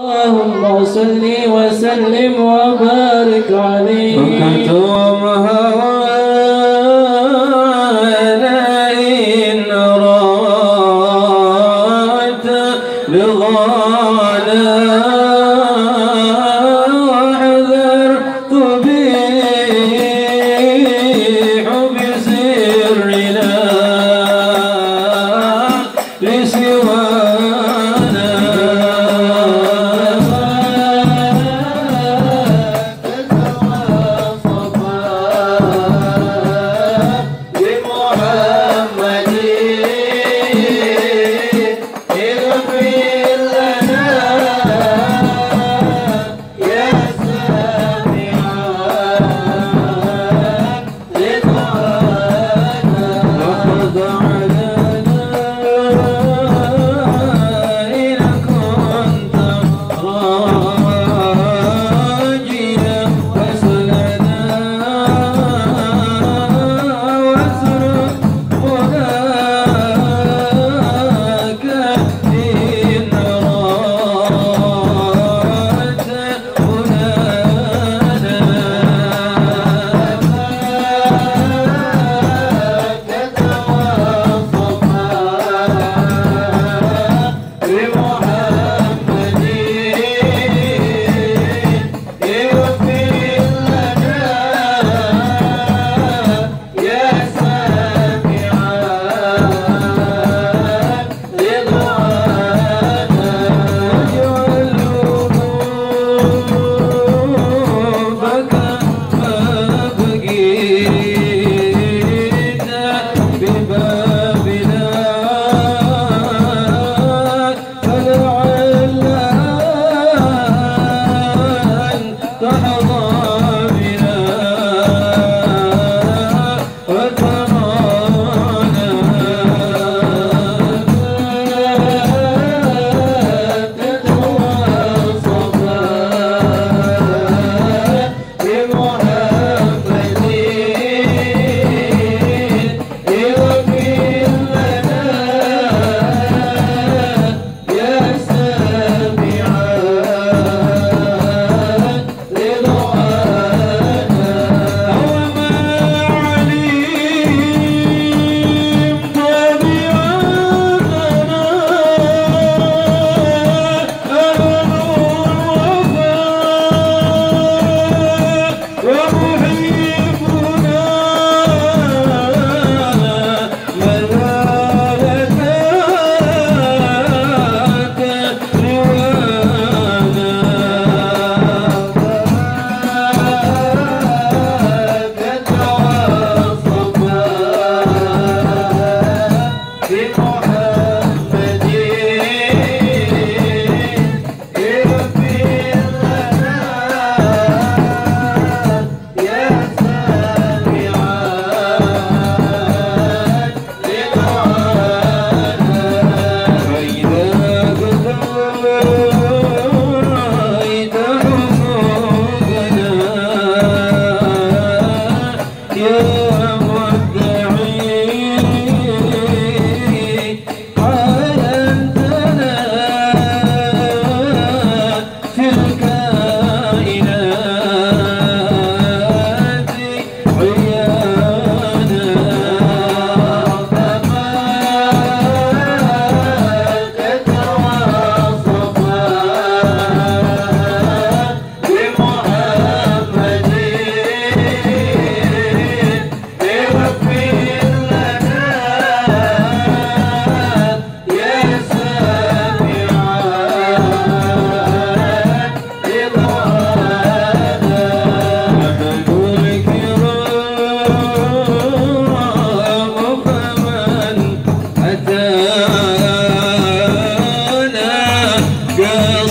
اللهم صل وسلم وبارك عليه. girl.